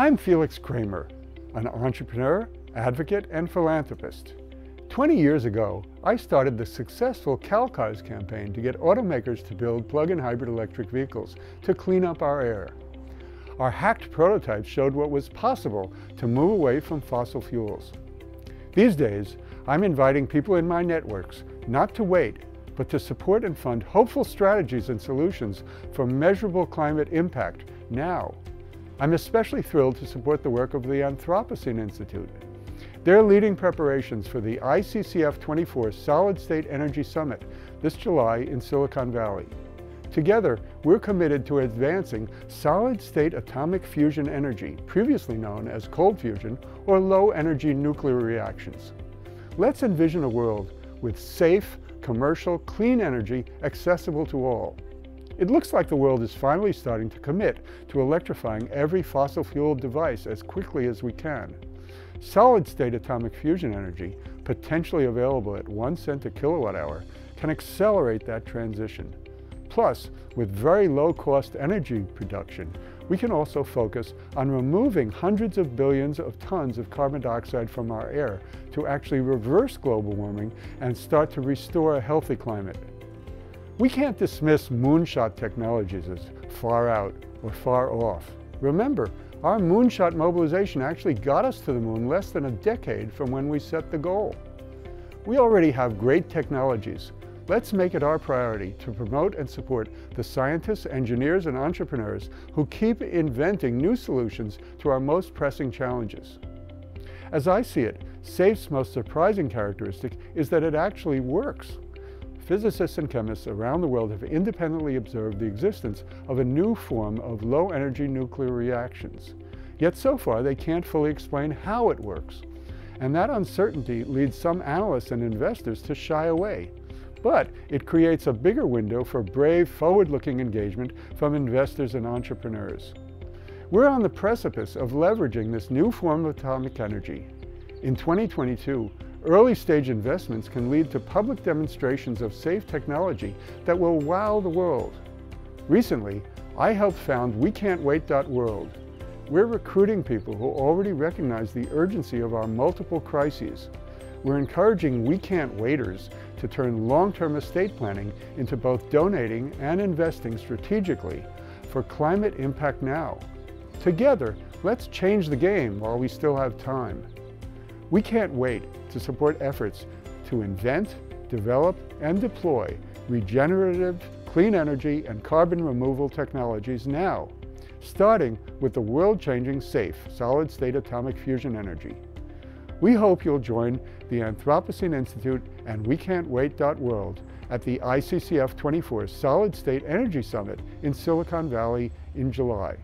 I'm Felix Kramer, an entrepreneur, advocate, and philanthropist. 20 years ago, I started the successful CalCars campaign to get automakers to build plug-in hybrid electric vehicles to clean up our air. Our hacked prototypes showed what was possible to move away from fossil fuels. These days, I'm inviting people in my networks not to wait, but to support and fund hopeful strategies and solutions for measurable climate impact now. I'm especially thrilled to support the work of the Anthropocene Institute. They're leading preparations for the ICCF 24 Solid State Energy Summit this July in Silicon Valley. Together, we're committed to advancing solid-state atomic fusion energy, previously known as cold fusion or low-energy nuclear reactions. Let's envision a world with safe, commercial, clean energy accessible to all. It looks like the world is finally starting to commit to electrifying every fossil fuel device as quickly as we can. Solid-state atomic fusion energy, potentially available at one cent a kilowatt hour, can accelerate that transition. Plus, with very low-cost energy production, we can also focus on removing hundreds of billions of tons of carbon dioxide from our air to actually reverse global warming and start to restore a healthy climate. We can't dismiss moonshot technologies as far out or far off. Remember, our moonshot mobilization actually got us to the moon less than a decade from when we set the goal. We already have great technologies Let's make it our priority to promote and support the scientists, engineers, and entrepreneurs who keep inventing new solutions to our most pressing challenges. As I see it, SAFE's most surprising characteristic is that it actually works. Physicists and chemists around the world have independently observed the existence of a new form of low-energy nuclear reactions. Yet so far, they can't fully explain how it works. And that uncertainty leads some analysts and investors to shy away but it creates a bigger window for brave, forward-looking engagement from investors and entrepreneurs. We're on the precipice of leveraging this new form of atomic energy. In 2022, early-stage investments can lead to public demonstrations of safe technology that will wow the world. Recently, I helped found WeCan'tWait.world. We're recruiting people who already recognize the urgency of our multiple crises we're encouraging We Can't Waiters to turn long-term estate planning into both donating and investing strategically for climate impact now. Together, let's change the game while we still have time. We can't wait to support efforts to invent, develop, and deploy regenerative, clean energy, and carbon removal technologies now, starting with the world-changing safe solid-state atomic fusion energy. We hope you'll join the Anthropocene Institute and WeCan'tWait.world at the ICCF 24 Solid State Energy Summit in Silicon Valley in July.